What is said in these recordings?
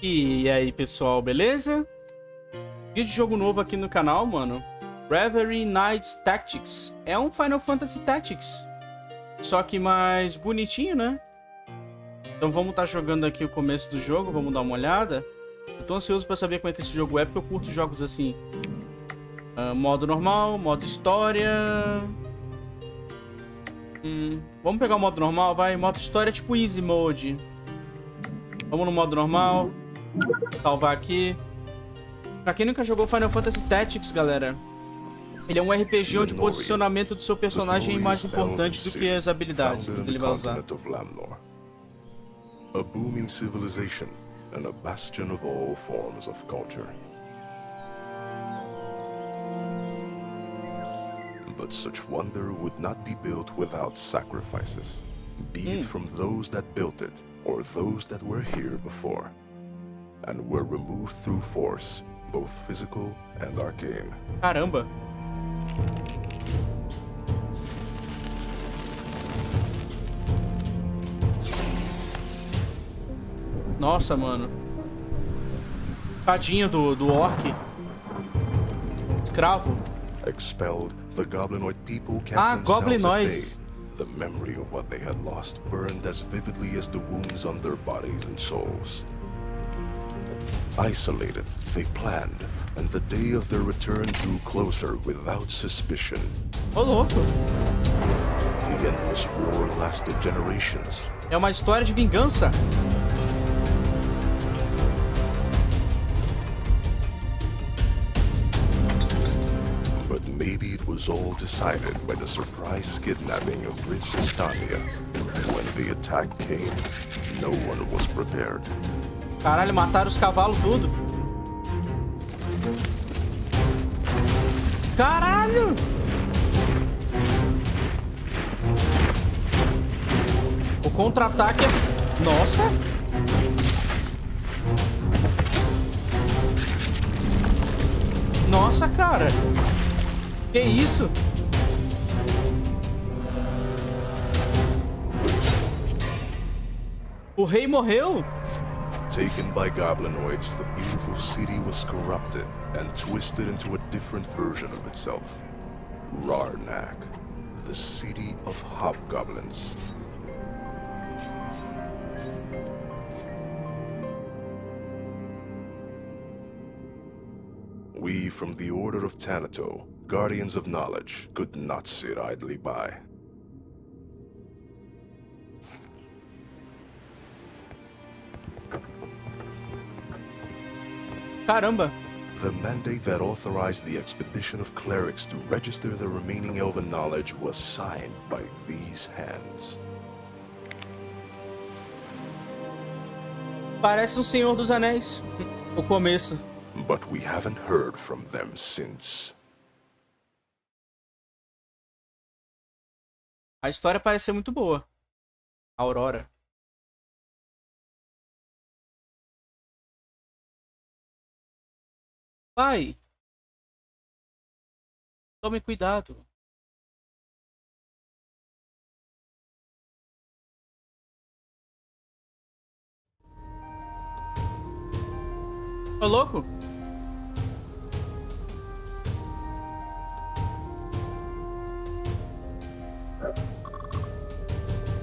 E aí, pessoal, beleza? Dia de jogo novo aqui no canal, mano. Reverie Knights Tactics. É um Final Fantasy Tactics. Só que mais bonitinho, né? Então vamos estar tá jogando aqui o começo do jogo, vamos dar uma olhada. Eu tô ansioso pra saber como é que esse jogo é, porque eu curto jogos assim. Uh, modo normal, modo história... Hum, vamos pegar o modo normal, vai. Modo história é tipo easy mode. Vamos no modo normal. Salvar aqui. Pra quem nunca jogou Final Fantasy Tactics, galera, ele é um RPG onde o posicionamento do seu personagem é mais importante do que as habilidades que ele vai usar. A booming civilization and a bastion of all forms of culture. But such wonder would not be built without sacrifices, be it mm. from those that built it or those that were here before, and were removed through force, both physical and arcane. Caramba! Nossa, mano. Tadinho do, do orc. Escravo. Expelled, the goblinoid people kept ah, goblinoids. The memory of what they had lost burned as vividly as the wounds on their bodies and souls. Isolated, they planned, and the day of their return drew closer without suspicion. Ô! The endless war lasted generations. É uma história de vingança. But Maybe it was all decided by the surprise kidnapping of Princess Tanya. When the attack came, no one was prepared. Caralho, mataram os cavalos tudo. Caralho! O contra-ataque é... Nossa! Nossa, cara! Que isso? O rei morreu? Taken by goblinoids, the beautiful city was corrupted and twisted into a different version of itself. Rarnak, the city of hobgoblins. We from the Order of Tanato Guardians of Knowledge could not sit idly by. Caramba! The mandate that authorized the expedition of clerics to register the remaining elven knowledge was signed by these hands. Parece um Senhor dos Anéis. O começo. But we haven't heard from them since. A história parece ser muito boa. Aurora. Pai. Tome cuidado. Ô, louco?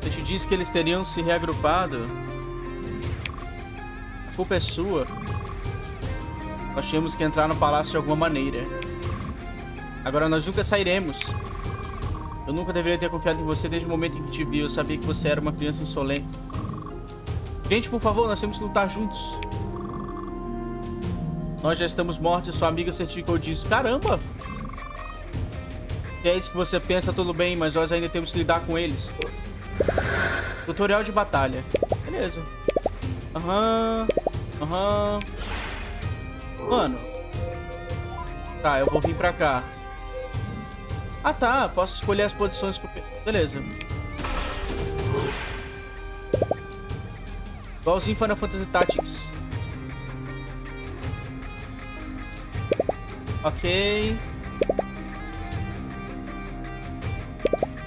Eu te disse que eles teriam se reagrupado. A culpa é sua. Nós tínhamos que entrar no palácio de alguma maneira. Agora nós nunca sairemos. Eu nunca deveria ter confiado em você desde o momento em que te vi. Eu sabia que você era uma criança insolente. Gente, por favor, nós temos que lutar juntos. Nós já estamos mortos e sua amiga certificou disso. Caramba! Se é isso que você pensa, tudo bem, mas nós ainda temos que lidar com eles. Tutorial de batalha. Beleza. Aham. Uhum. Aham. Uhum. Mano. Tá, eu vou vir pra cá. Ah, tá. Posso escolher as posições. Beleza. Igualzinho Final Fantasy Tactics. Ok.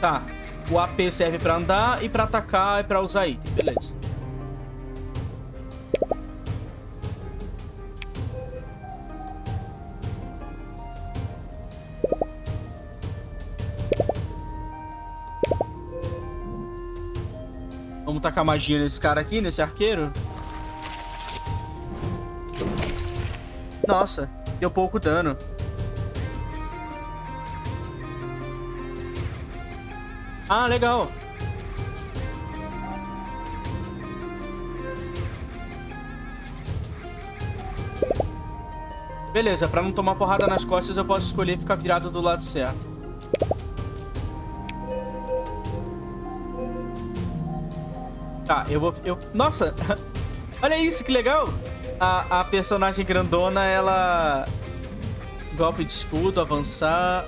Tá. O AP serve pra andar e pra atacar é pra usar item. Beleza. Tacar magia nesse cara aqui, nesse arqueiro. Nossa, deu pouco dano. Ah, legal. Beleza, pra não tomar porrada nas costas, eu posso escolher ficar virado do lado certo. Tá, eu vou... Eu... Nossa! Olha isso, que legal! A, a personagem grandona, ela... Golpe de escudo, avançar...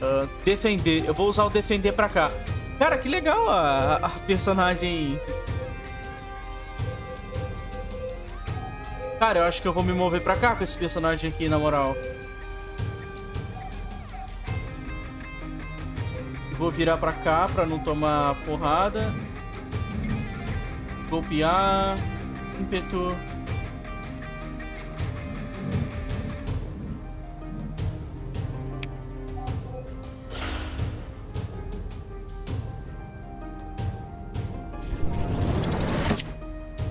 Uh, defender. Eu vou usar o defender pra cá. Cara, que legal a, a personagem... Cara, eu acho que eu vou me mover pra cá com esse personagem aqui, na moral. Vou virar pra cá pra não tomar porrada. Golpear. Ímpeto.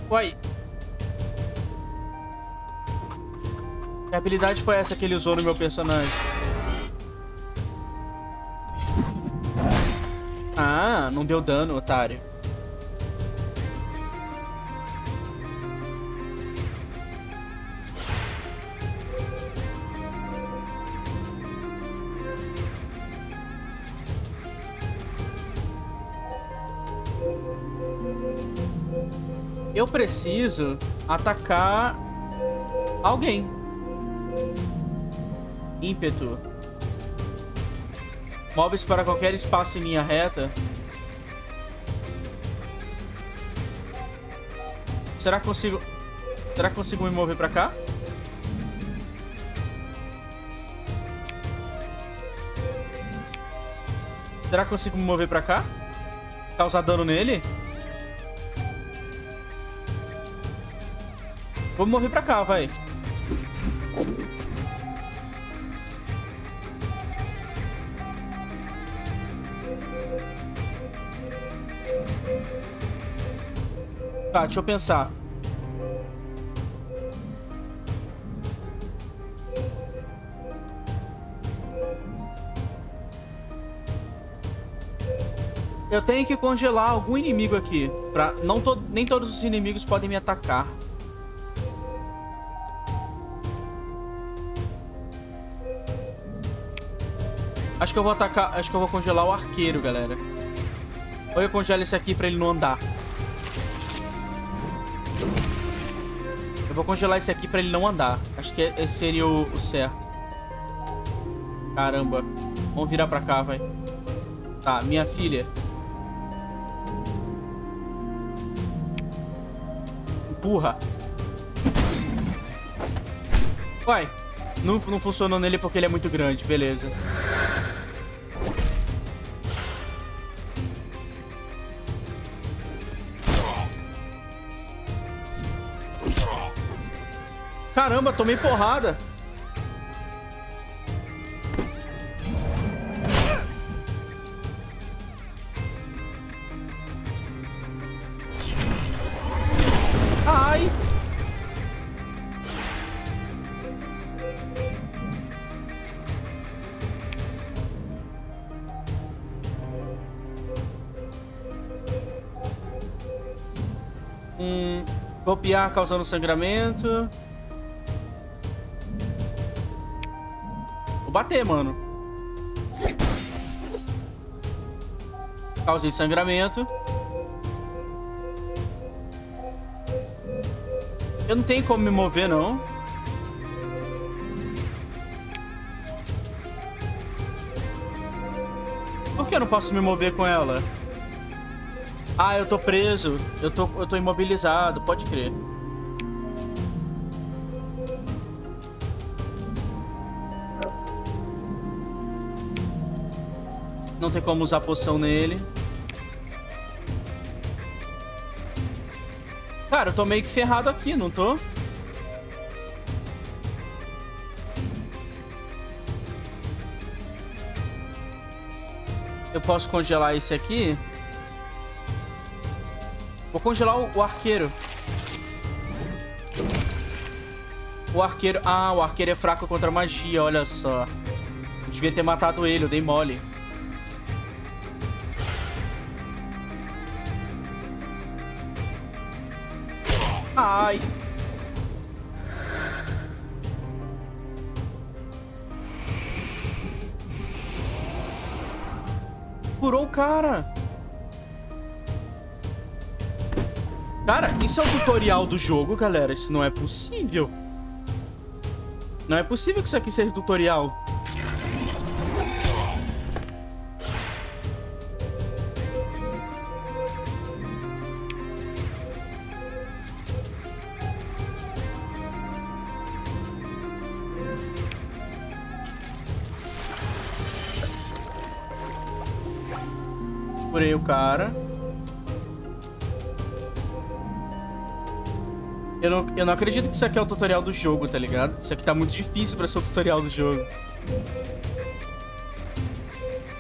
Uai. Que habilidade foi essa que ele usou no meu personagem? Não deu dano, otário. Eu preciso atacar alguém. Ímpeto. Móveis para qualquer espaço em linha reta. Será que consigo... Será que consigo me mover pra cá? Será que consigo me mover pra cá? Causar dano nele? Vou me mover pra cá, vai. Tá, deixa eu pensar. Eu tenho que congelar algum inimigo aqui. Pra... Não to... Nem todos os inimigos podem me atacar. Acho que eu vou atacar... Acho que eu vou congelar o arqueiro, galera. Ou eu congelo esse aqui pra ele não andar. vou congelar esse aqui pra ele não andar. Acho que esse seria o, o certo. Caramba. Vamos virar pra cá, vai. Tá, minha filha. Empurra. Vai. Não, não funcionou nele porque ele é muito grande. Beleza. Caramba, tomei porrada. Golpear causando sangramento. Vou bater, mano. Causei sangramento. Eu não tenho como me mover, não. Por que eu não posso me mover com ela? Ah, eu tô preso. Eu tô, eu tô imobilizado, pode crer. Não tem como usar poção nele. Cara, eu tô meio que ferrado aqui, não tô? Eu posso congelar esse aqui. Vou congelar o, o arqueiro. O arqueiro... Ah, o arqueiro é fraco contra magia, olha só. Eu devia ter matado ele, eu dei mole. Ai. Curou o cara. Cara, isso é o tutorial do jogo, galera. Isso não é possível. Não é possível que isso aqui seja tutorial. Não acredito que isso aqui é o tutorial do jogo, tá ligado? Isso aqui tá muito difícil pra ser o tutorial do jogo.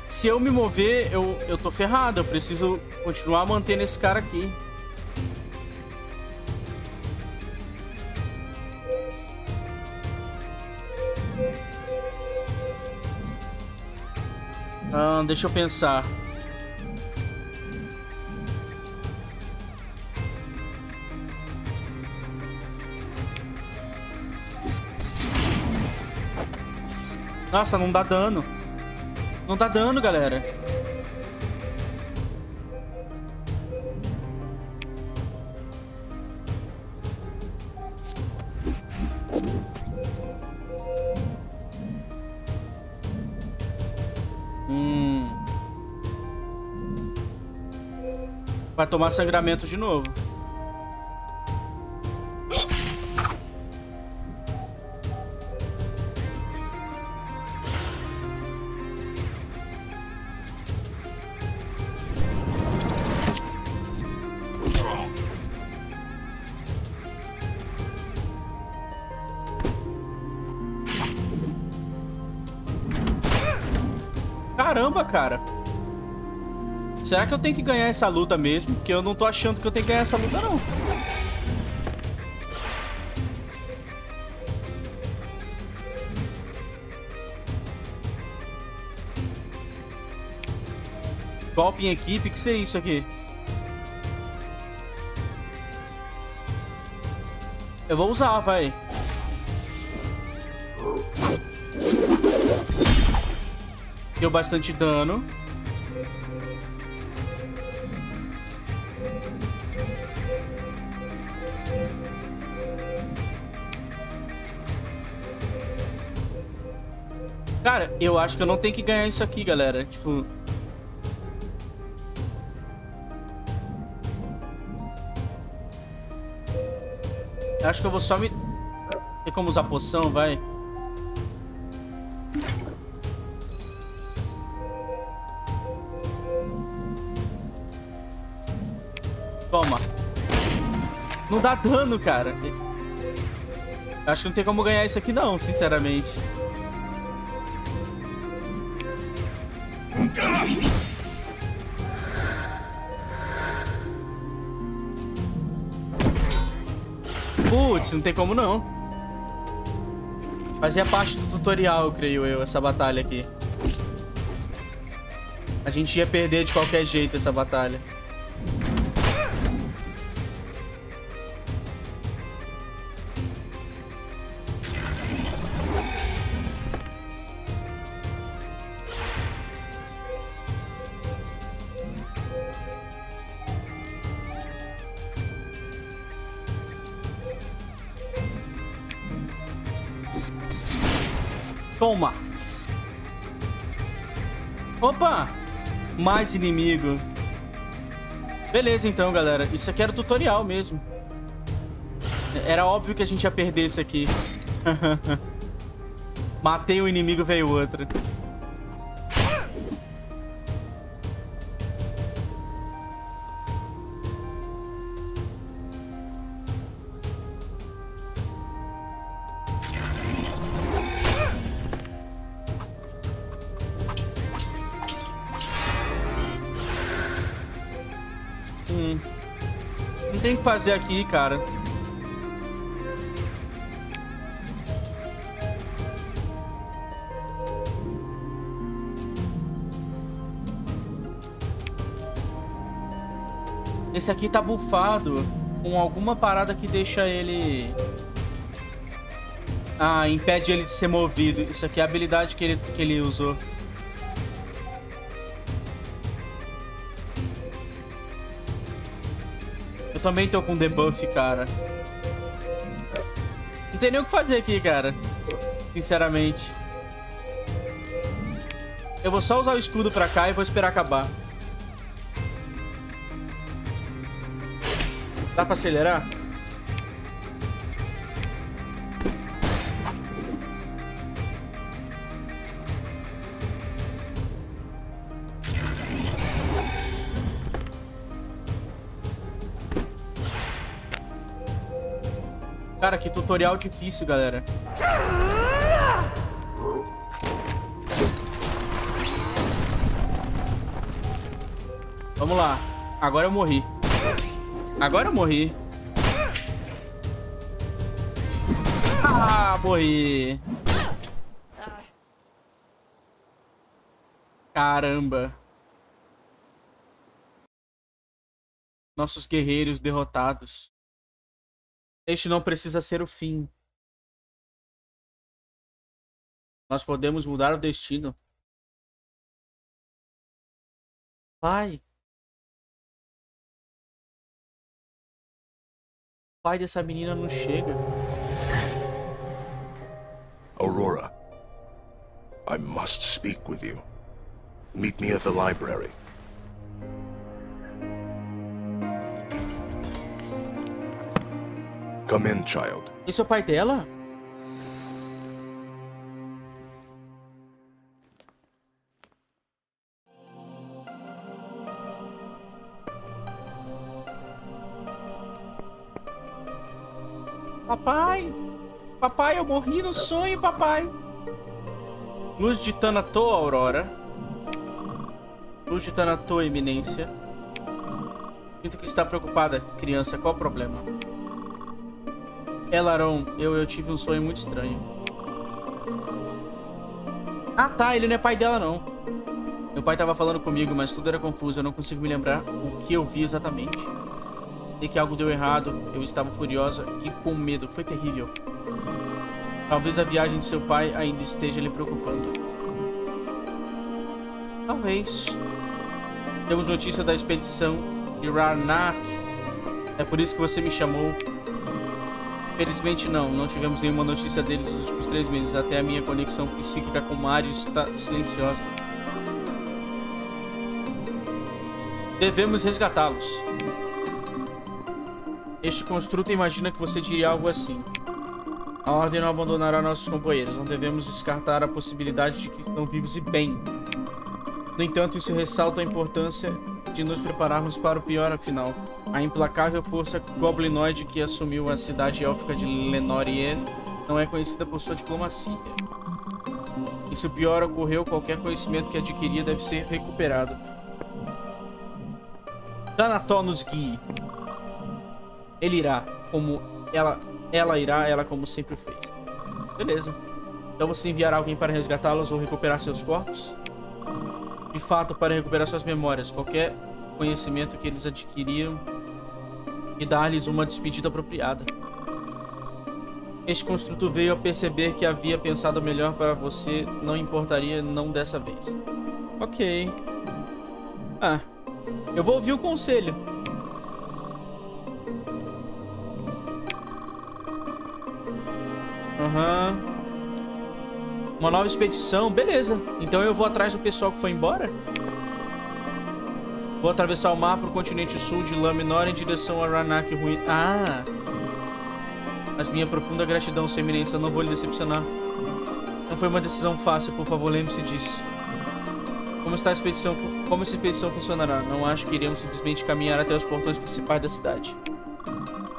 Se eu me mover, eu, eu tô ferrado. Eu preciso continuar mantendo esse cara aqui. Ah, deixa eu pensar. Nossa, não dá dano. Não dá dano, galera. Hum. Vai tomar sangramento de novo. Será que eu tenho que ganhar essa luta mesmo? Porque eu não tô achando que eu tenho que ganhar essa luta, não. Golpe em equipe, que seria isso aqui? Eu vou usar, vai. Deu bastante dano. Eu acho que eu não tenho que ganhar isso aqui, galera. Tipo... Eu acho que eu vou só me... Tem como usar poção, vai? Toma. Não dá dano, cara. Acho que não tem como ganhar isso aqui não, sinceramente. Putz, não tem como não. Fazia parte do tutorial, creio eu, essa batalha aqui. A gente ia perder de qualquer jeito essa batalha. Mais inimigo. Beleza, então, galera. Isso aqui era tutorial mesmo. Era óbvio que a gente ia perder isso aqui. Matei um inimigo, veio outro. Tem que fazer aqui, cara. Esse aqui tá bufado com alguma parada que deixa ele... Ah, impede ele de ser movido. Isso aqui é a habilidade que ele, que ele usou. Eu também tô com debuff, cara. Não tem nem o que fazer aqui, cara. Sinceramente. Eu vou só usar o escudo pra cá e vou esperar acabar. Dá pra acelerar? Que tutorial difícil, galera. Vamos lá. Agora eu morri. Agora eu morri. Ah, morri. Caramba. Nossos guerreiros derrotados. Este não precisa ser o fim. Nós podemos mudar o destino. Pai. pai dessa menina não chega. Aurora, I must speak with you. Meet me at the library. Come in, child. Esse é o pai dela? Papai! Papai, eu morri no sonho, papai! Luz de Tanatô, Aurora. Luz de Tanatô, Eminência. Sinto que está preocupada, criança. Qual o problema? Elaron, eu, eu tive um sonho muito estranho. Ah, tá. Ele não é pai dela, não. Meu pai estava falando comigo, mas tudo era confuso. Eu não consigo me lembrar o que eu vi exatamente e que algo deu errado. Eu estava furiosa e com medo. Foi terrível. Talvez a viagem de seu pai ainda esteja lhe preocupando. Talvez. Temos notícia da expedição de Rarnak. É por isso que você me chamou. Felizmente não, não tivemos nenhuma notícia deles nos últimos três meses. Até a minha conexão psíquica com Mario está silenciosa. Devemos resgatá-los. Este construto imagina que você diria algo assim. A Ordem não abandonará nossos companheiros. Não devemos descartar a possibilidade de que estão vivos e bem. No entanto, isso ressalta a importância de nos prepararmos para o pior afinal. A implacável força goblinoide que assumiu a cidade élfica de Lenorien não é conhecida por sua diplomacia. E se o pior ocorreu, qualquer conhecimento que adquiria deve ser recuperado. Danató nos guie. Ele irá, como ela, ela irá, ela como sempre fez. Beleza. Então você enviará alguém para resgatá-los ou recuperar seus corpos? De fato, para recuperar suas memórias, qualquer conhecimento que eles adquiriram e dar-lhes uma despedida apropriada. Este construto veio a perceber que havia pensado melhor para você, não importaria não dessa vez. Ok. Ah, eu vou ouvir o conselho. Aham. Uhum. Uma nova expedição, beleza. Então eu vou atrás do pessoal que foi embora. Vou atravessar o mar para o continente sul de Laminor em direção a Ranak Ruim. Ah! Mas minha profunda gratidão, sua eminência, não vou lhe decepcionar. Não foi uma decisão fácil, por favor, lembre-se disso. Como está a expedição? Como essa expedição funcionará? Não acho que iremos simplesmente caminhar até os portões principais da cidade.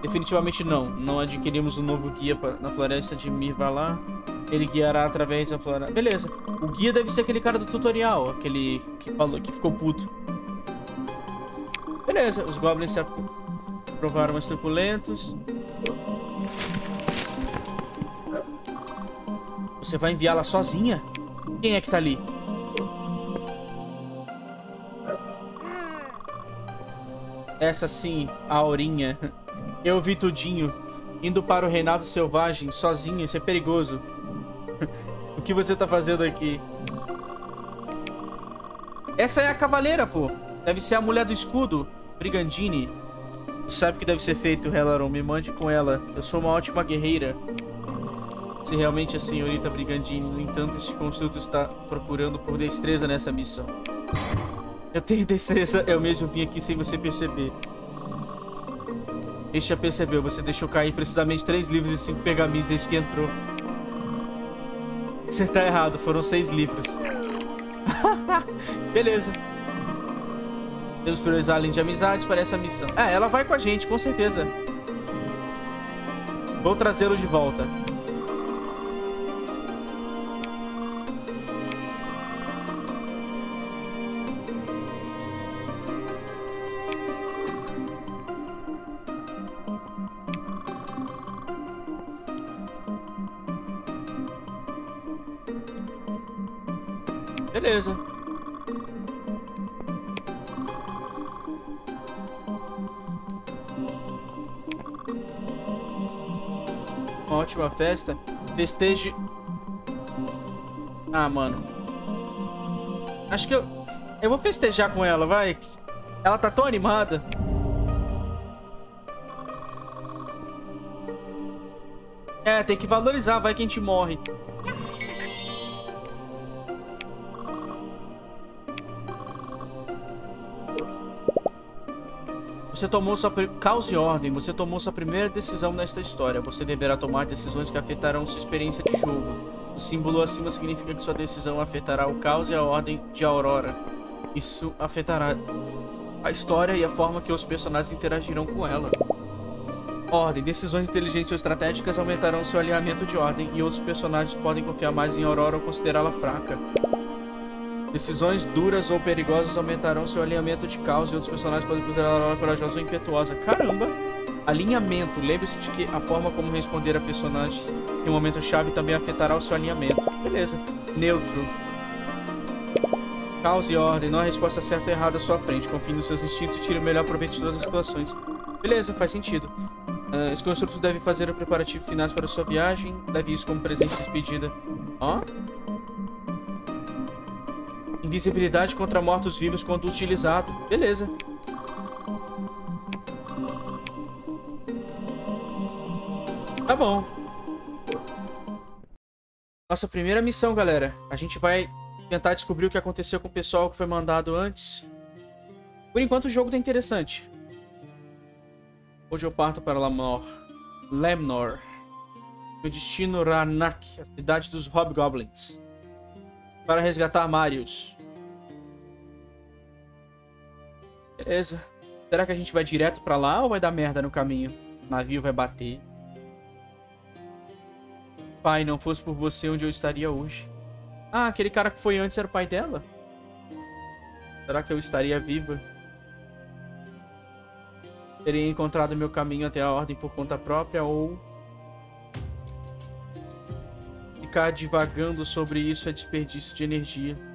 Definitivamente não. Não adquirimos um novo guia na floresta de Mirvalar. Ele guiará através da floresta. Beleza. O guia deve ser aquele cara do tutorial. Aquele que falou que ficou puto. Beleza. Os goblins se... Provaram mais truculentos. Você vai enviá-la sozinha? Quem é que tá ali? Essa sim, a Aurinha. Eu vi tudinho. Indo para o Reinado Selvagem, sozinho, isso é perigoso. o que você tá fazendo aqui? Essa é a cavaleira, pô. Deve ser a mulher do escudo. Brigandine. Você sabe o que deve ser feito, Helaron. Me mande com ela. Eu sou uma ótima guerreira. Se realmente a senhorita Brigandine, no entanto, este construto está procurando por destreza nessa missão. Eu tenho destreza, eu mesmo vim aqui sem você perceber. Este já percebeu, você deixou cair precisamente três livros e cinco pergaminhos desde que entrou. Você tá errado, foram seis livros. Beleza. Temos priorizar além de amizades para essa missão. É, ela vai com a gente, com certeza. Vou trazê-lo de volta. Festa. Festeje. Ah, mano. Acho que eu... Eu vou festejar com ela, vai. Ela tá tão animada. É, tem que valorizar, vai que a gente morre. Você tomou sua causa e ordem. Você tomou sua primeira decisão nesta história. Você deverá tomar decisões que afetarão sua experiência de jogo. O símbolo acima significa que sua decisão afetará o caos e a ordem de Aurora. Isso afetará a história e a forma que os personagens interagirão com ela. Ordem. Decisões inteligentes ou estratégicas aumentarão seu alinhamento de ordem e outros personagens podem confiar mais em Aurora ou considerá-la fraca. Decisões duras ou perigosas aumentarão seu alinhamento de caos e outros personagens podem considerar ela corajosa ou impetuosa. Caramba! Alinhamento. Lembre-se de que a forma como responder a personagens em um momento-chave também afetará o seu alinhamento. Beleza. Neutro. Caos e ordem. Não há resposta certa ou errada à sua frente. Confie nos seus instintos e tire o melhor proveito de todas as situações. Beleza, faz sentido. Uh, esse construto deve fazer o preparativo finais para sua viagem. Leve isso como presente de despedida. Ó. Oh. Invisibilidade contra mortos-vivos quando utilizado. Beleza. Tá bom. Nossa primeira missão, galera. A gente vai tentar descobrir o que aconteceu com o pessoal que foi mandado antes. Por enquanto o jogo tá interessante. Hoje eu parto para Lamnor. Lemnor. Meu destino Ranak, a cidade dos Hobgoblins. Para resgatar Marius. Beleza. Será que a gente vai direto pra lá ou vai dar merda no caminho? O navio vai bater. Pai, não fosse por você onde eu estaria hoje. Ah, aquele cara que foi antes era o pai dela? Será que eu estaria viva? Teria encontrado meu caminho até a ordem por conta própria ou... Ficar divagando sobre isso é desperdício de energia.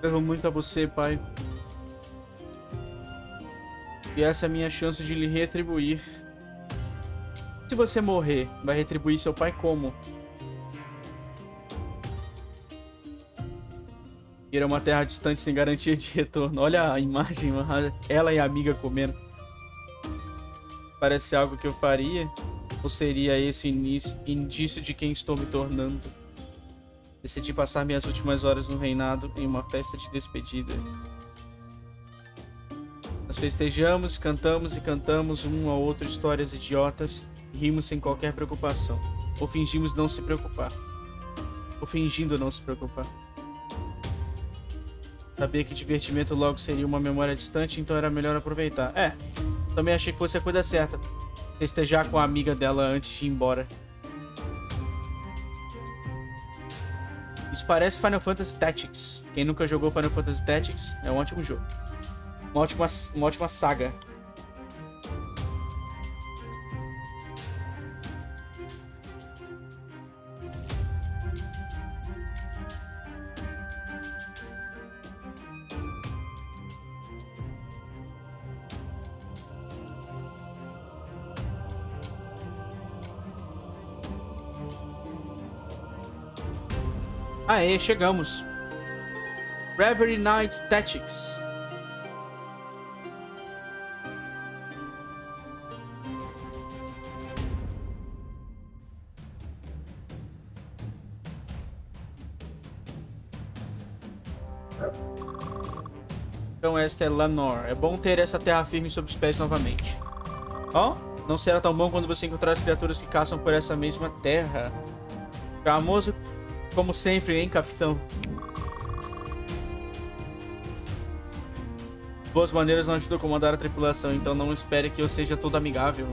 Devo muito a você, pai. E essa é a minha chance de lhe retribuir. Se você morrer, vai retribuir seu pai como? Ir a uma terra distante sem garantia de retorno. Olha a imagem, ela e a amiga comendo. Parece algo que eu faria? Ou seria esse início, indício de quem estou me tornando? Decidi passar minhas últimas horas no reinado em uma festa de despedida. Nós festejamos, cantamos e cantamos um ao outro histórias idiotas e rimos sem qualquer preocupação. Ou fingimos não se preocupar. Ou fingindo não se preocupar. Sabia que divertimento logo seria uma memória distante, então era melhor aproveitar. É, também achei que fosse a coisa certa. Festejar com a amiga dela antes de ir embora. Isso parece Final Fantasy Tactics. Quem nunca jogou Final Fantasy Tactics, é um ótimo jogo. Uma ótima, uma ótima saga. Aê, chegamos. Reverie Night Tactics. Então esta é Lanor. É bom ter essa terra firme sob os pés novamente. Ó, oh, não será tão bom quando você encontrar as criaturas que caçam por essa mesma terra. Famoso como sempre, hein, capitão? Boas maneiras não ajudam a comandar a tripulação, então não espere que eu seja todo amigável.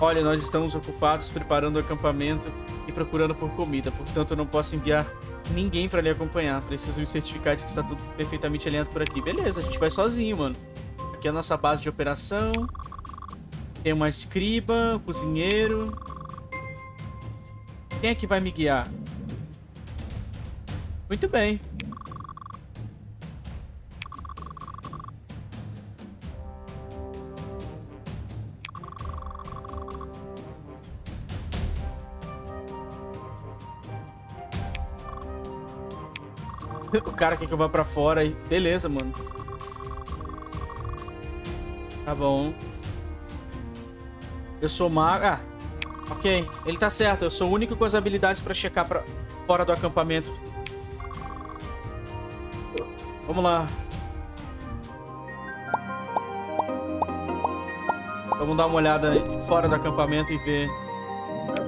Olha, nós estamos ocupados preparando o acampamento e procurando por comida, portanto não posso enviar ninguém para lhe acompanhar. Preciso me certificar de que está tudo perfeitamente alinhado por aqui. Beleza, a gente vai sozinho, mano. Aqui é a nossa base de operação. Tem uma escriba, um cozinheiro. Quem é que vai me guiar? Muito bem. O cara quer que eu vá pra fora e... Beleza, mano. Tá bom. Eu sou mago... Ah, Ok, ele tá certo. Eu sou o único com as habilidades pra checar pra fora do acampamento. Vamos lá. Vamos dar uma olhada fora do acampamento e ver.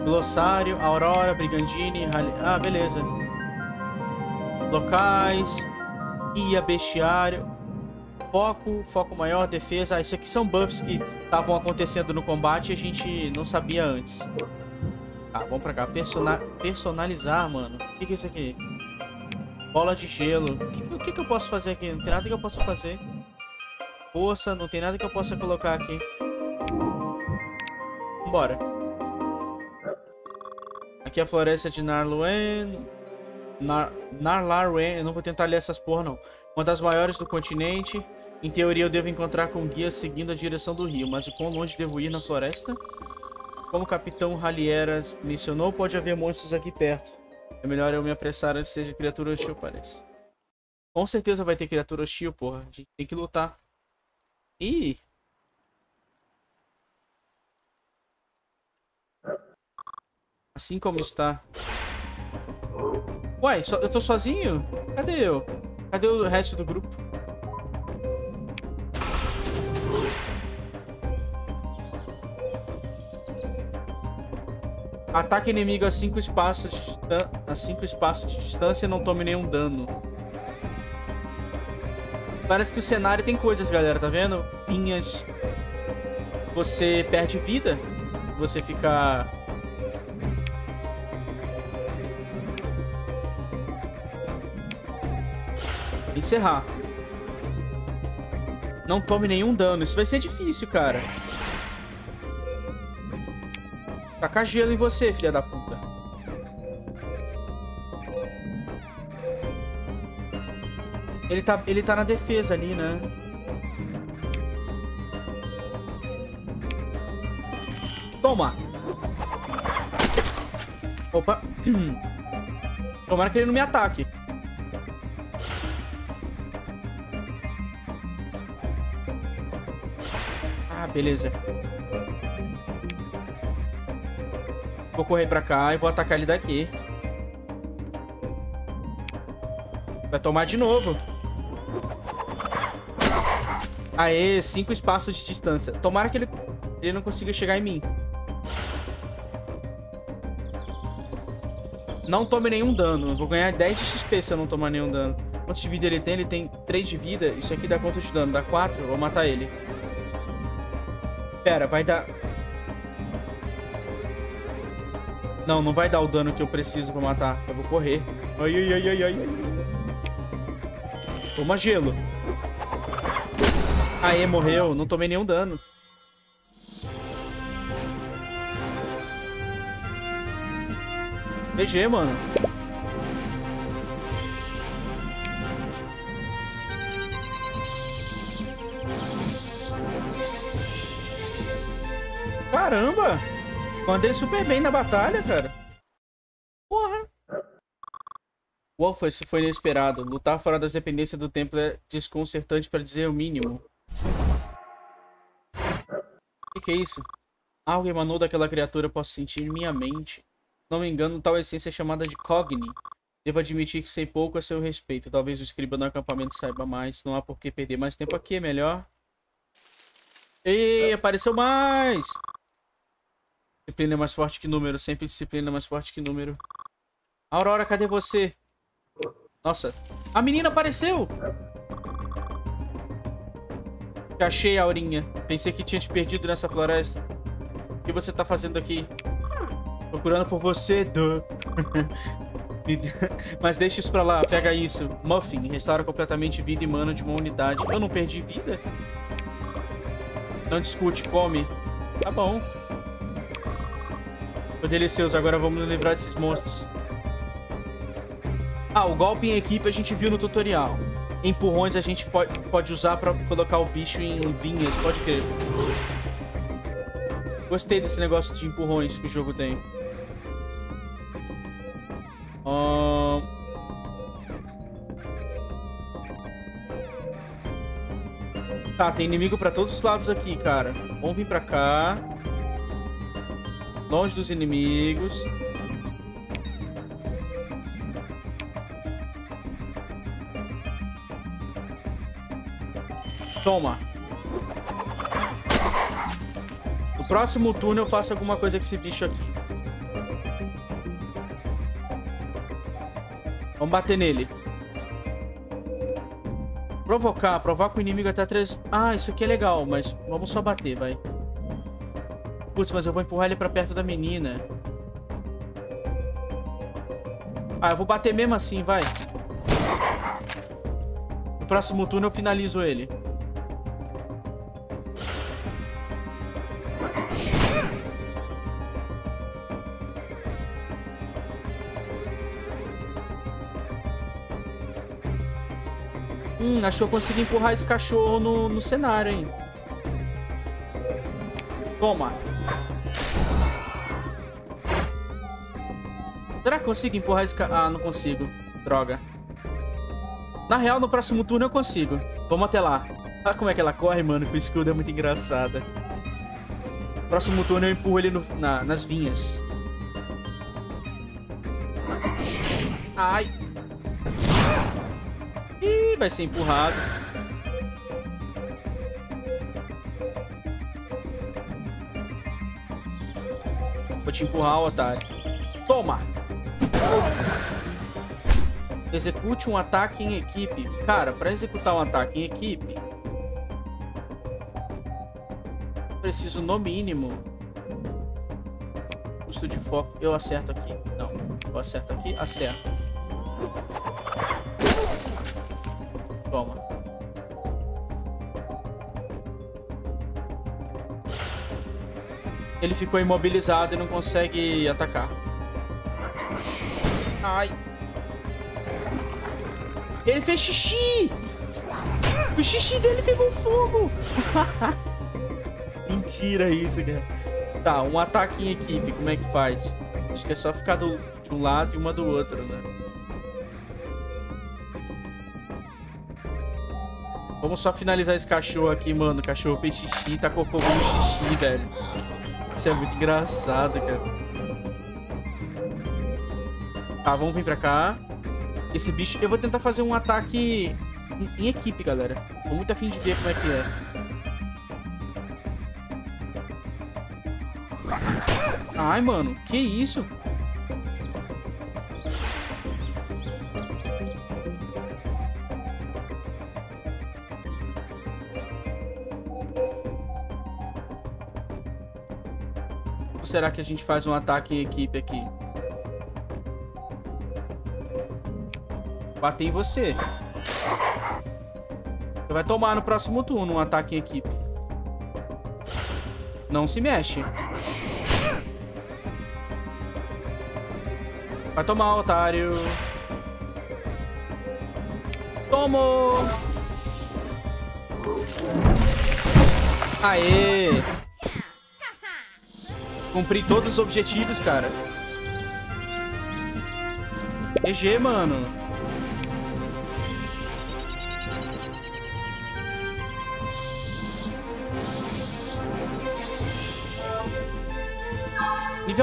Glossário, Aurora, Brigandine, Rally... Ah, beleza. Locais. Guia, Bestiário foco, foco maior, defesa. Isso aqui são buffs que estavam acontecendo no combate e a gente não sabia antes. Tá, vamos pra cá. Persona personalizar, mano. O que, que é isso aqui? Bola de gelo. O que, que, que eu posso fazer aqui? Não tem nada que eu possa fazer. Força, não tem nada que eu possa colocar aqui. Vambora. Aqui é a floresta de Narluen. Nar. Eu não vou tentar ler essas porra, não. Uma das maiores do continente. Em teoria, eu devo encontrar com o guia seguindo a direção do rio, mas o quão longe devo ir na floresta? Como o capitão Raliera mencionou, pode haver monstros aqui perto. É melhor eu me apressar antes seja criatura hostil, parece. Com certeza vai ter criatura hostil, porra. A gente tem que lutar. Ih! Assim como está. Uai, eu tô sozinho? Cadê eu? Cadê o resto do grupo? Ataque inimigo a 5 espaços a 5 espaços de distância e não tome nenhum dano. Parece que o cenário tem coisas, galera, tá vendo? Pinhas. Você perde vida. Você fica... Encerrar. Não tome nenhum dano. Isso vai ser difícil, cara. Tacar gelo em você, filha da puta. Ele tá, ele tá na defesa ali, né? Toma! Opa! Tomara que ele não me ataque. Ah, beleza. Correr pra cá e vou atacar ele daqui. Vai tomar de novo. Aê, cinco espaços de distância. Tomara que ele, ele não consiga chegar em mim. Não tome nenhum dano. vou ganhar 10 de XP se eu não tomar nenhum dano. Quantos de vida ele tem? Ele tem 3 de vida. Isso aqui dá quanto de dano? Dá 4? vou matar ele. Pera, vai dar... Não, não vai dar o dano que eu preciso pra matar. Eu vou correr. Ai, ai, ai, ai, ai. Toma gelo. Aê, morreu. Não tomei nenhum dano. GG, mano. Caramba! Eu super bem na batalha, cara. Porra! Uou, foi, foi inesperado. Lutar fora das dependências do templo é desconcertante para dizer o mínimo. O que, que é isso? Algo emanou daquela criatura, posso sentir em minha mente. Não me engano, tal essência é chamada de Cogni. Devo admitir que sei pouco a seu respeito. Talvez o escriba no acampamento saiba mais. Não há por que perder mais tempo aqui, é melhor. Ei, apareceu mais! Disciplina é mais forte que número. Sempre disciplina é mais forte que número. Aurora, cadê você? Nossa. A menina apareceu! Te achei, Aurinha. Pensei que tinha te perdido nessa floresta. O que você tá fazendo aqui? Procurando por você, duh. Mas deixa isso pra lá, pega isso. Muffin, restaura completamente vida e mana de uma unidade. Eu não perdi vida? Não discute, come. Tá bom. Tô delicioso, agora vamos nos livrar desses monstros. Ah, o golpe em equipe a gente viu no tutorial. Empurrões a gente pode, pode usar pra colocar o bicho em vinhas, pode crer. Gostei desse negócio de empurrões que o jogo tem. Uh... Tá, tem inimigo pra todos os lados aqui, cara. Vamos vir pra cá. Longe dos inimigos. Toma. No próximo turno eu faço alguma coisa com esse bicho aqui. Vamos bater nele. Provocar. Provoca o inimigo até três... Ah, isso aqui é legal, mas vamos só bater, vai. Putz, mas eu vou empurrar ele pra perto da menina. Ah, eu vou bater mesmo assim, vai. No próximo turno eu finalizo ele. Hum, acho que eu consegui empurrar esse cachorro no, no cenário, hein? Toma. Será que consigo empurrar esse cachorro? Ah, não consigo. Droga. Na real, no próximo turno eu consigo. Vamos até lá. Olha como é que ela corre, mano, com o escudo. É muito engraçada. Próximo turno eu empurro ele no, na, nas vinhas. Ai. Ih, vai ser empurrado. Vou te empurrar, otário. Toma! Execute um ataque em equipe. Cara, para executar um ataque em equipe... Preciso, no mínimo... Custo de foco. Eu acerto aqui. Não. Eu acerto aqui. Acerto. Toma. Ele ficou imobilizado e não consegue atacar. Ai. Ele fez xixi! O xixi dele pegou fogo! Mentira isso, cara. Tá, um ataque em equipe, como é que faz? Acho que é só ficar do, de um lado e uma do outro, né? Vamos só finalizar esse cachorro aqui, mano. O cachorro fez xixi, com fogo no xixi, velho. Isso é muito engraçado, cara. Tá, vamos vir pra cá. Esse bicho... Eu vou tentar fazer um ataque em, em equipe, galera. Tô muito afim de ver como é que é. Ai, mano. Que isso? será que a gente faz um ataque em equipe aqui? Bater em você. Você vai tomar no próximo turno um ataque em equipe. Não se mexe. Vai tomar, otário. Tomou! Aê! Cumpri todos os objetivos, cara. GG, mano.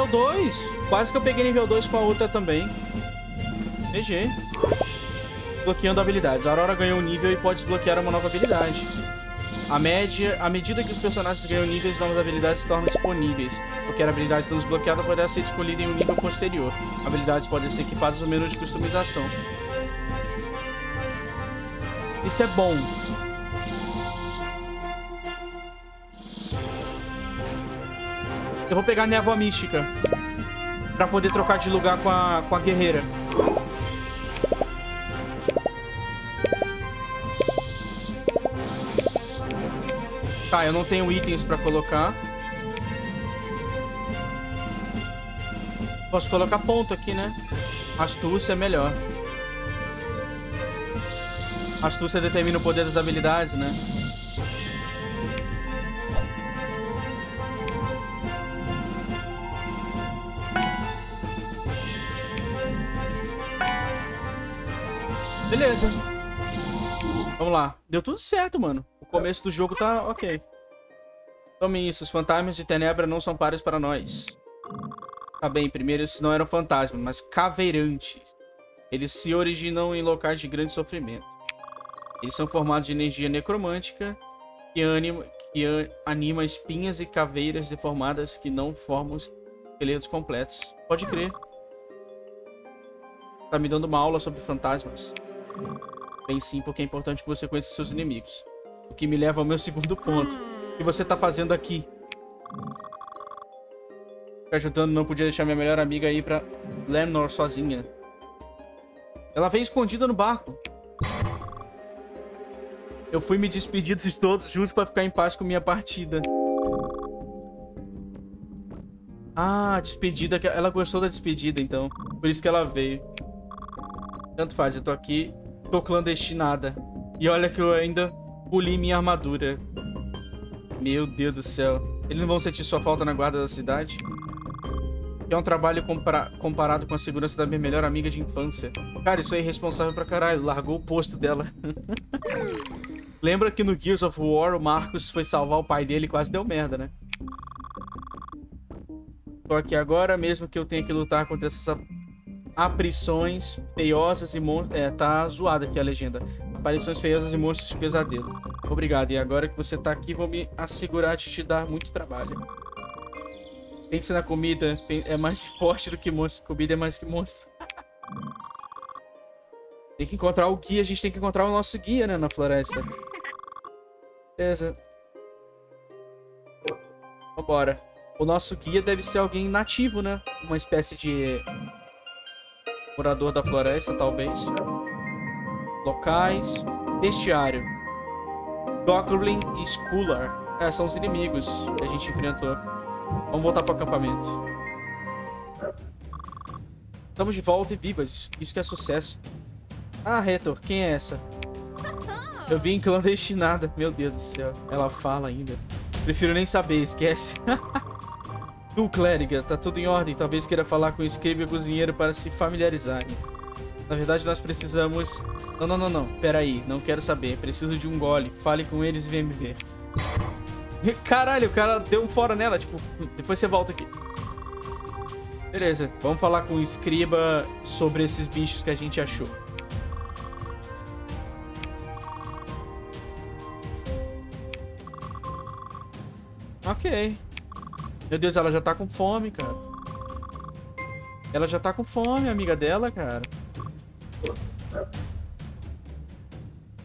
Nível 2. Quase que eu peguei nível 2 com a outra também. GG. Bloqueando habilidades. A Aurora ganhou um nível e pode desbloquear uma nova habilidade. A média, à medida que os personagens ganham níveis, novas habilidades se tornam disponíveis. Qualquer habilidade não desbloqueada poderá ser escolhida em um nível posterior. Habilidades podem ser equipadas no menu de customização. Isso é bom. Eu vou pegar a névoa mística. Pra poder trocar de lugar com a, com a guerreira. Tá, eu não tenho itens pra colocar. Posso colocar ponto aqui, né? Astúcia é melhor. Astúcia determina o poder das habilidades, né? Beleza. Vamos lá. Deu tudo certo, mano. O começo do jogo tá ok. Tome isso. Os fantasmas de Tenebra não são pares para nós. Tá bem, primeiro esses não eram fantasmas, mas caveirantes. Eles se originam em locais de grande sofrimento. Eles são formados de energia necromântica que anima, que anima espinhas e caveiras deformadas que não formam esqueletos completos. Pode crer. Tá me dando uma aula sobre fantasmas. Bem sim, porque é importante que você conheça seus inimigos. O que me leva ao meu segundo ponto. O que você tá fazendo aqui? Ficar ajudando, não podia deixar minha melhor amiga ir pra Lemnor sozinha. Ela veio escondida no barco. Eu fui me despedir de todos juntos pra ficar em paz com minha partida. Ah, despedida. Ela gostou da despedida, então. Por isso que ela veio. Tanto faz, eu tô aqui Tô clandestinada. E olha que eu ainda poli minha armadura. Meu Deus do céu. Eles não vão sentir sua falta na guarda da cidade? É um trabalho compara comparado com a segurança da minha melhor amiga de infância. Cara, isso é irresponsável pra caralho. Largou o posto dela. Lembra que no Gears of War o Marcos foi salvar o pai dele e quase deu merda, né? Tô aqui agora, mesmo que eu tenha que lutar contra essa aparições feiosas e monstros. É, tá zoada aqui a legenda. Aparições feiosas e monstros de pesadelo. Obrigado. E agora que você tá aqui, vou me assegurar de te dar muito trabalho. Pense na comida. É mais forte do que monstro. Comida é mais que monstro. tem que encontrar o guia. A gente tem que encontrar o nosso guia, né? Na floresta. Beleza. Vambora. O nosso guia deve ser alguém nativo, né? Uma espécie de Morador da floresta, talvez. Locais. Bestiário. Goblin e Skullar. É, são os inimigos que a gente enfrentou. Vamos voltar pro acampamento. Estamos de volta e vivas. Isso que é sucesso. Ah, Retor, quem é essa? Eu vim clandestinada. Meu Deus do céu. Ela fala ainda. Prefiro nem saber, esquece. Tu, clériga, tá tudo em ordem. Talvez queira falar com o escriba e o cozinheiro para se familiarizarem. Na verdade, nós precisamos... Não, não, não, não. Pera aí. Não quero saber. Preciso de um gole. Fale com eles e venha me ver. Caralho, o cara deu um fora nela. Tipo, depois você volta aqui. Beleza. Vamos falar com o escriba sobre esses bichos que a gente achou. Ok. Meu Deus, ela já tá com fome, cara. Ela já tá com fome, amiga dela, cara.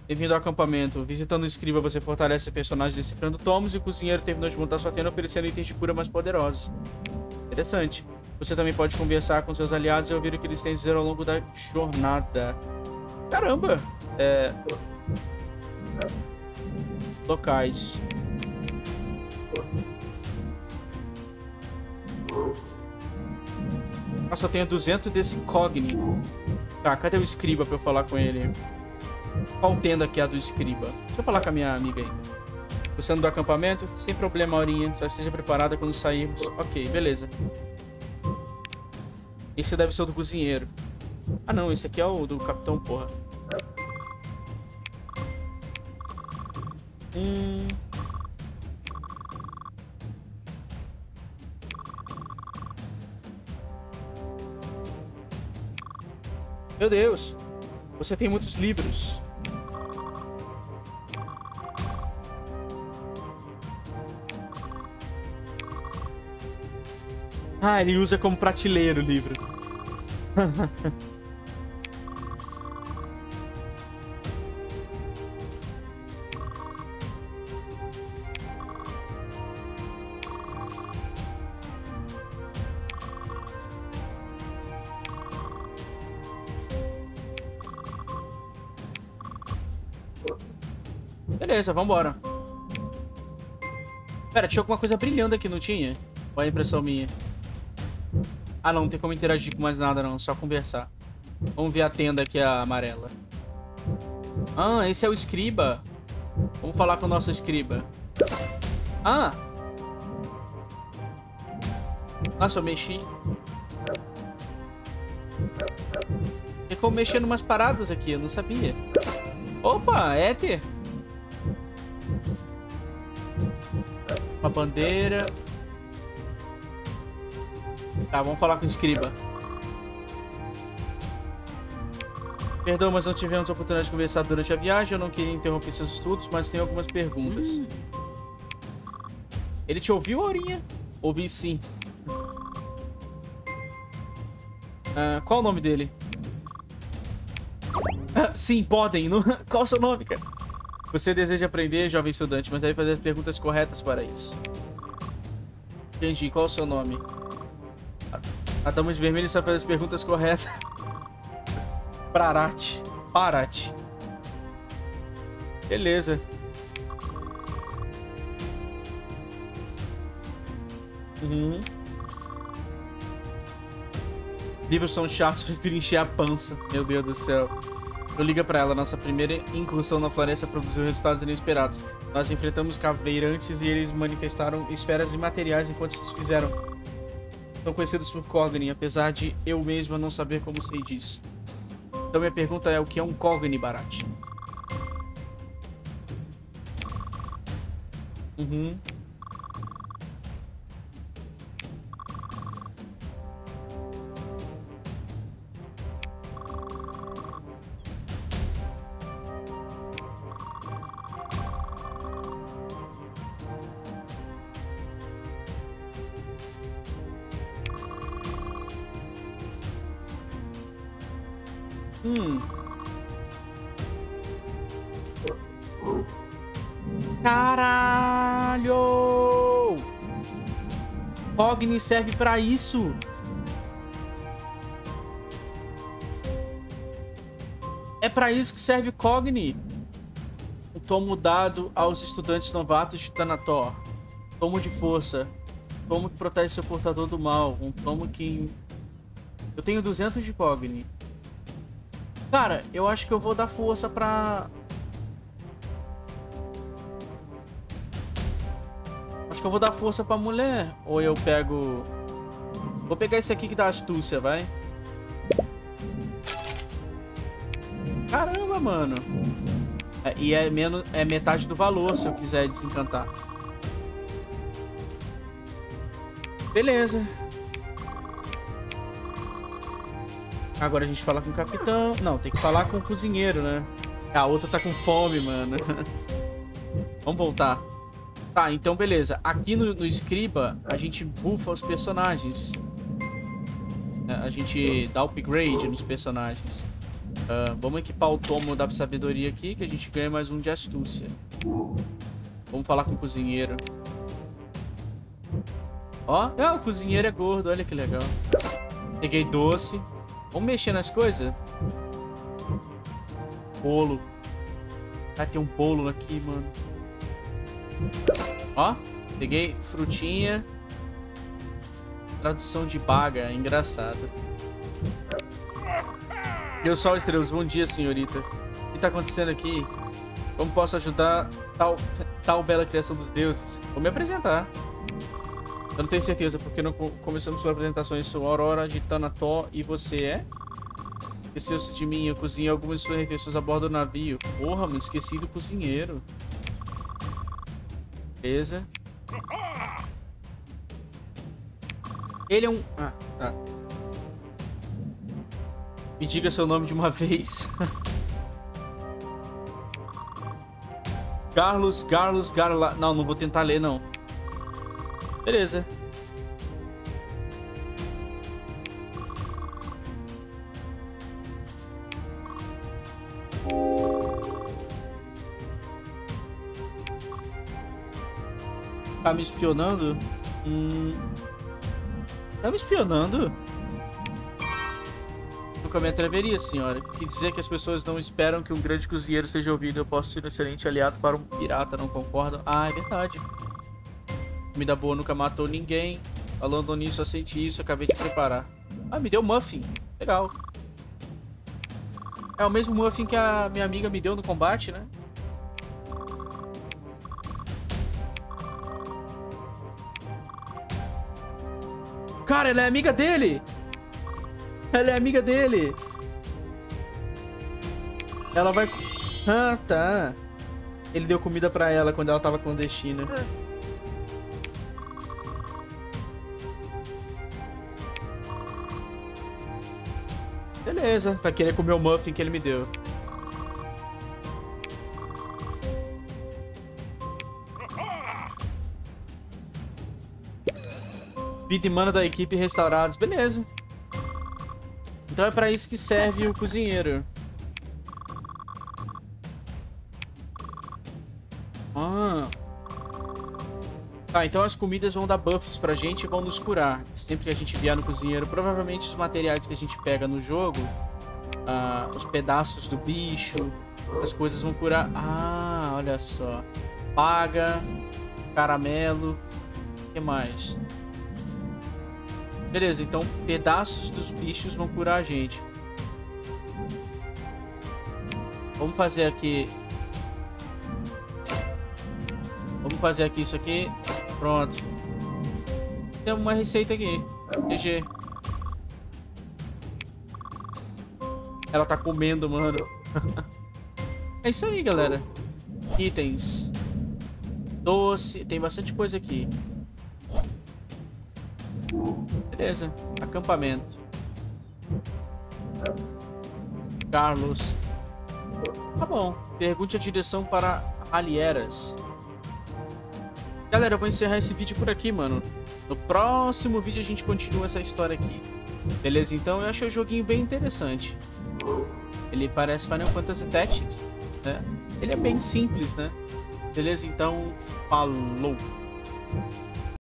Bem-vindo ao acampamento. Visitando o escriba, você fortalece personagens decifrando tomos e o cozinheiro terminou de montar sua tenda oferecendo itens de cura mais poderosos. Interessante. Você também pode conversar com seus aliados e ouvir o que eles têm a dizer ao longo da jornada. Caramba! É... locais. Eu tenho 200 desse Cogni. Tá, cadê o Escriba pra eu falar com ele? Qual tenda que é a do Escriba? Deixa eu falar com a minha amiga aí. Você do acampamento? Sem problema, Aurinha. Só esteja preparada quando sairmos. Ok, beleza. Esse deve ser o do cozinheiro. Ah, não. Esse aqui é o do capitão, porra. Hum... Meu Deus. Você tem muitos livros. Ah, ele usa como prateleiro o livro. Beleza, vambora. Pera, tinha alguma coisa brilhando aqui, não tinha? Ou é impressão minha? Ah, não, não tem como interagir com mais nada, não. Só conversar. Vamos ver a tenda aqui, a amarela. Ah, esse é o escriba. Vamos falar com o nosso escriba. Ah! Nossa, eu mexi. Tem como umas paradas aqui, eu não sabia. Opa, éter. Bandeira. Tá, vamos falar com o escriba. Perdão, mas não tivemos a oportunidade de conversar durante a viagem. Eu não queria interromper seus estudos, mas tenho algumas perguntas. Hum. Ele te ouviu, Aurinha? Ouvi sim. Ah, qual o nome dele? Ah, sim, podem. Qual o seu nome, cara? Você deseja aprender, jovem estudante, mas deve fazer as perguntas corretas para isso. Entendi. Qual o seu nome? A de vermelho sabe fazer as perguntas corretas. Prarat. Parat. Beleza. Uhum. Livros são chatos, prefiro encher a pança. Meu Deus do céu. Eu liga para ela. Nossa primeira incursão na floresta produziu resultados inesperados. Nós enfrentamos caveirantes e eles manifestaram esferas imateriais enquanto se fizeram são conhecidos por Cogni, apesar de eu mesma não saber como sei disso. Então minha pergunta é, o que é um Cogni, Barat? Uhum. Serve pra isso. É pra isso que serve Cogni. Um tomo dado aos estudantes novatos de Tanator. Tomo de força. Tomo que protege seu portador do mal. Um tomo que... Eu tenho 200 de Cogni. Cara, eu acho que eu vou dar força pra... Acho que eu vou dar força pra mulher. Ou eu pego... Vou pegar esse aqui que dá astúcia, vai. Caramba, mano. É, e é, menos, é metade do valor se eu quiser desencantar. Beleza. Agora a gente fala com o capitão. Não, tem que falar com o cozinheiro, né? A outra tá com fome, mano. Vamos voltar. Tá, então beleza. Aqui no, no Scriba, a gente bufa os personagens. É, a gente dá upgrade nos personagens. Uh, vamos equipar o tomo da sabedoria aqui, que a gente ganha mais um de astúcia. Vamos falar com o cozinheiro. Ó, é, o cozinheiro é gordo, olha que legal. Peguei doce. Vamos mexer nas coisas? Bolo. Ah, tem um bolo aqui, mano. Ó, peguei frutinha. Tradução de baga, engraçado. Eu sou Estrelas, bom dia, senhorita. O que tá acontecendo aqui? Como posso ajudar tal, tal bela criação dos deuses? Vou me apresentar. Eu não tenho certeza, porque não começamos suas apresentações. Sou Aurora de Tanató e você é? Esqueceu-se de mim, eu cozinhei algumas de suas refeições a bordo do navio. Porra, mano, esqueci do cozinheiro. Beleza. Ele é um... Ah, tá. Me diga seu nome de uma vez. Carlos, Carlos, Garla... Não, não vou tentar ler, não. Beleza. Me espionando? Hum... Tá me espionando? Nunca me atreveria, senhora. Quer dizer que as pessoas não esperam que um grande cozinheiro seja ouvido. Eu posso ser um excelente aliado para um pirata, não concordam? Ah, é verdade. Comida boa nunca matou ninguém. Falando nisso, eu senti isso, acabei de preparar. Ah, me deu muffin. Legal. É o mesmo muffin que a minha amiga me deu no combate, né? Cara, ela é amiga dele! Ela é amiga dele! Ela vai... Ah, tá. Ele deu comida pra ela quando ela tava clandestina. Beleza, vai querer comer o muffin que ele me deu. Vida e mana da equipe restaurados. Beleza. Então é pra isso que serve o cozinheiro. Ah. Tá, então as comidas vão dar buffs pra gente e vão nos curar. Sempre que a gente vier no cozinheiro, provavelmente os materiais que a gente pega no jogo, ah, os pedaços do bicho, as coisas vão curar. Ah, olha só. Paga, caramelo, o que mais? Beleza, então pedaços dos bichos vão curar a gente. Vamos fazer aqui... Vamos fazer aqui isso aqui. Pronto. Tem uma receita aqui. GG. Ela tá comendo, mano. é isso aí, galera. Itens. Doce. Tem bastante coisa aqui. Beleza. Acampamento. Carlos. Tá bom. Pergunte a direção para Alieras. Galera, eu vou encerrar esse vídeo por aqui, mano. No próximo vídeo a gente continua essa história aqui. Beleza? Então eu achei o joguinho bem interessante. Ele parece Final Fantasy Tactics, né? Ele é bem simples, né? Beleza? Então, falou!